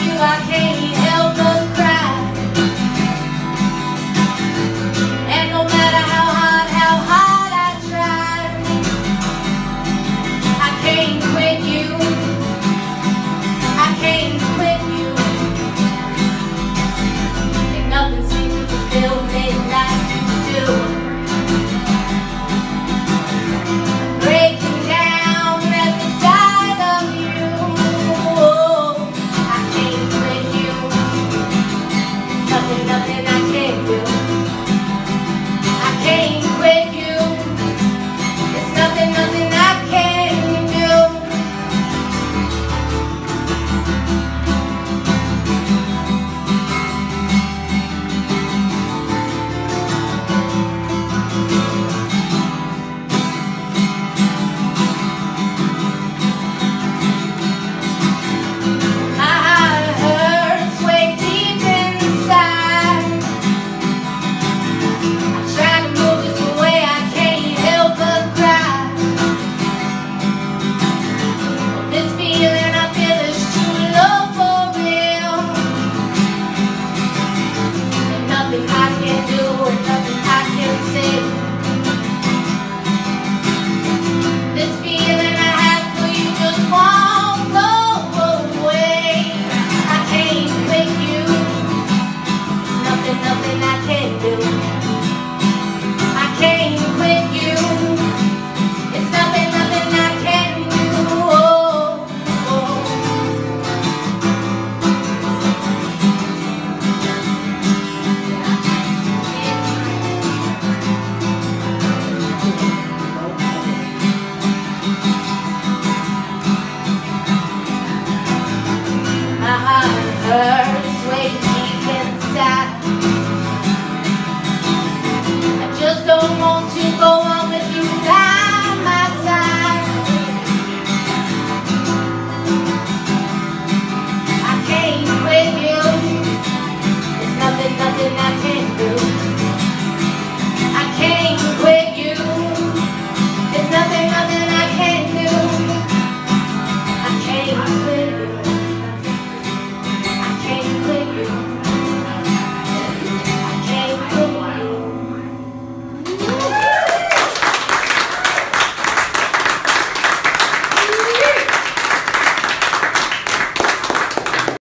you, I can't help but I can't do and nothing I can say. her sweet